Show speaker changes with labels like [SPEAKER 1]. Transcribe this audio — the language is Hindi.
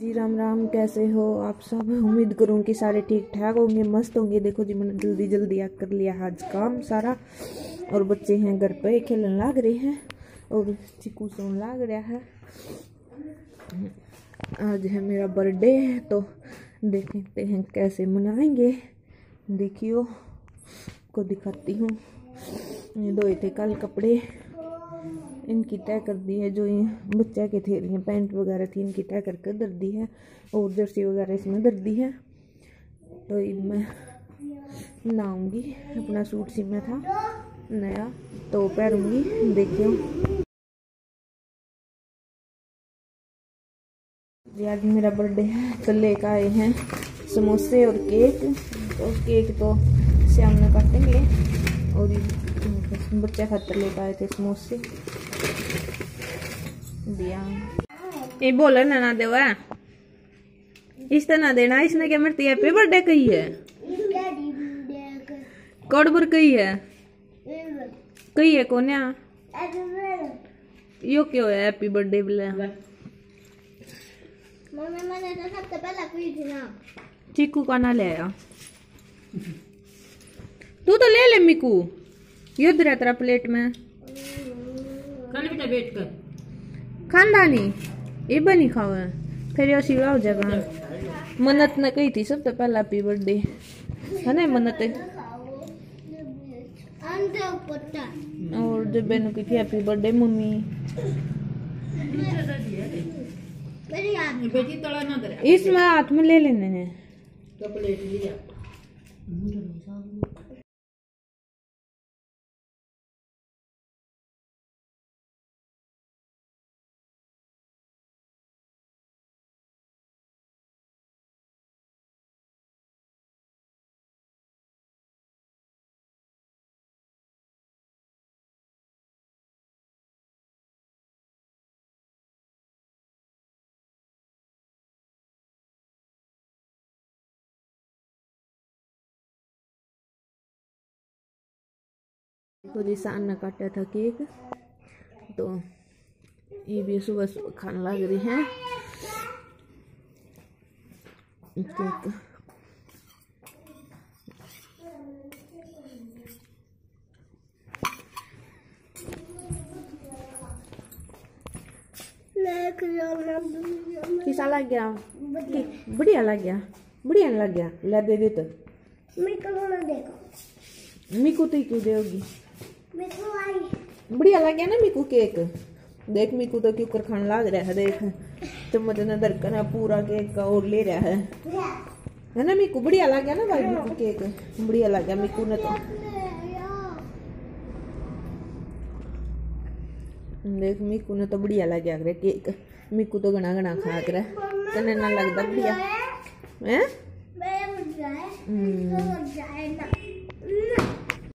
[SPEAKER 1] जी, राम राम, कैसे हो? आप सब? उम्मीद करूँ कि सारे ठीक ठाक होंगे, मस्त होंगे। देखो जी, मैंने जल्दी जल्दी आ कर लिया आज काम सारा। और बच्चे हैं घर पे, खेलने लग रहे हैं। और चिकू सोन लग रहा है। आज है मेरा बर्थडे है तो देखते हैं कैसे मनाएँगे। देखियो को दिखाती हूँ। धोए थे कल कपड़े। इनकी तय कर दी है, जो बच्चे के थे पैंट वगैरह थी, इनकी तय करके दर दी है और जर्सी वगैरह इसमें दर दी है। तो मैं लाऊँगी अपना सूट सी में था, नया तो पहनूँगी, देखियो। जी, आज मेरा बर्थडे है तो लेकर आए हैं समोसे और केक और केक तो श्याम ने काटेंगे और बच्चे खातर लेकर आए थे समोसे। दिया। ये बोले ना ना देवा। इस तरह ना देना इसने क्या मरती है? हैप्पी बर्थडे कही है। कौड़ कही है। कही है कौन यो क्यों है? हैप्पी बर्थडे बोले।
[SPEAKER 2] मम्मी मैंने तो सबसे पहले की थी ना
[SPEAKER 1] चीकू का ना ले आया। तू तो ले ले मिकू। युद्ध उधर है तेरा प्लेट में।
[SPEAKER 3] खाने बेटा बैठ कर।
[SPEAKER 1] खानदानी ये बनी खाओ फिर यो सिवा हो जाएगा। मन्नत ने कही थी सबसे पहला हैप्पी बर्थडे है ना मन्नत? और जब बहनों की थी हैप्पी बर्थडे मम्मी। इसमें हाथ में ले लेने हैं।
[SPEAKER 3] तो प्लेट लिया
[SPEAKER 1] तो जी सान ने काटा था केक। तो ये भी सुबह सुबह खाने लग रही हैं। केक। किसा लग गया? बढ़िया लग गया? बढ़िया लग गया? ले दे दे तो।
[SPEAKER 2] मैं कलो
[SPEAKER 1] तो क्यों देगी बढ़िया लग गया ना मीकू केक। देख मीकू तो क्यों कर खाने लग रहा है देख। चम्मच ने दरकन है पूरा केक का और ले रहा है। है ना मीकू? बढ़िया लग गया ना भाई मीकू केक। बढ़िया लग गया मीकू ने तो। देख मीकू ने तो बढ़िया लग गया करे केक। मीकू तो घना घना खा करे कने ना लगता बढ़िया। हैं?